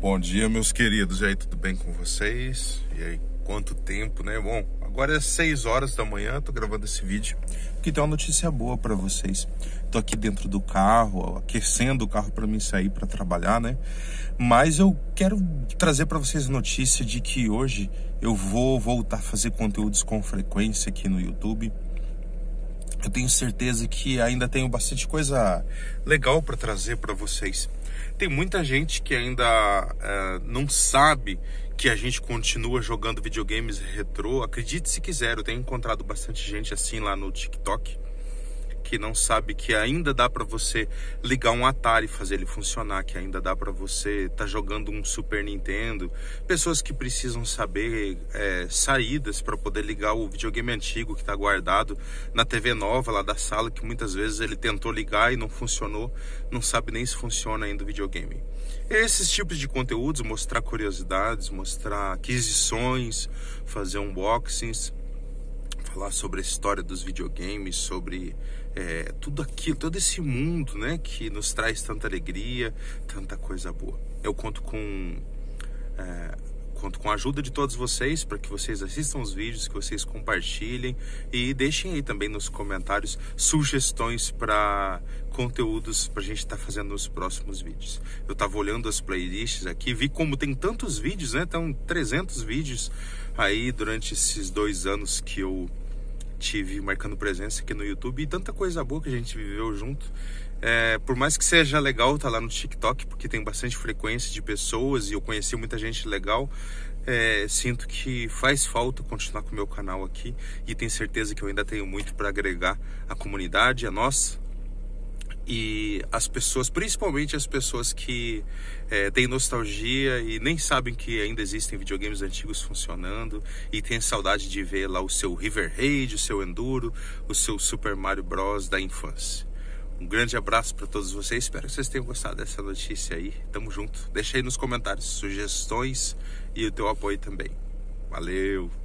Bom dia, meus queridos. E aí, tudo bem com vocês? E aí, quanto tempo, né? Bom, agora é 6 horas da manhã, tô gravando esse vídeo, que tem uma notícia boa para vocês. Tô aqui dentro do carro, aquecendo o carro para mim sair para trabalhar, né? Mas eu quero trazer para vocês a notícia de que hoje eu vou voltar a fazer conteúdos com frequência aqui no YouTube. Eu tenho certeza que ainda tenho bastante coisa legal para trazer para vocês. Tem muita gente que ainda uh, não sabe que a gente continua jogando videogames retrô. Acredite se quiser, eu tenho encontrado bastante gente assim lá no TikTok que não sabe que ainda dá para você ligar um Atari e fazer ele funcionar, que ainda dá para você estar tá jogando um Super Nintendo, pessoas que precisam saber é, saídas para poder ligar o videogame antigo que está guardado na TV nova lá da sala, que muitas vezes ele tentou ligar e não funcionou, não sabe nem se funciona ainda o videogame. Esses tipos de conteúdos, mostrar curiosidades, mostrar aquisições, fazer unboxings, falar sobre a história dos videogames, sobre é, tudo aquilo, todo esse mundo, né, que nos traz tanta alegria, tanta coisa boa. Eu conto com é, conto com a ajuda de todos vocês para que vocês assistam os vídeos, que vocês compartilhem e deixem aí também nos comentários sugestões para conteúdos para a gente estar tá fazendo nos próximos vídeos. Eu estava olhando as playlists aqui, vi como tem tantos vídeos, né? Estão 300 vídeos aí durante esses dois anos que eu tive marcando presença aqui no YouTube e tanta coisa boa que a gente viveu junto. É, por mais que seja legal estar tá lá no TikTok, porque tem bastante frequência de pessoas e eu conheci muita gente legal, é, sinto que faz falta continuar com o meu canal aqui e tenho certeza que eu ainda tenho muito para agregar à comunidade, a nós, e as pessoas, principalmente as pessoas que é, têm nostalgia e nem sabem que ainda existem videogames antigos funcionando e têm saudade de ver lá o seu River Raid, o seu Enduro, o seu Super Mario Bros da infância. Um grande abraço para todos vocês, espero que vocês tenham gostado dessa notícia aí. Tamo junto. Deixa aí nos comentários sugestões e o teu apoio também. Valeu!